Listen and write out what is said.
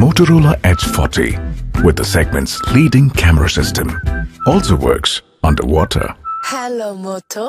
Motorola Edge 40 with the segment's leading camera system also works underwater. Hello, Moto.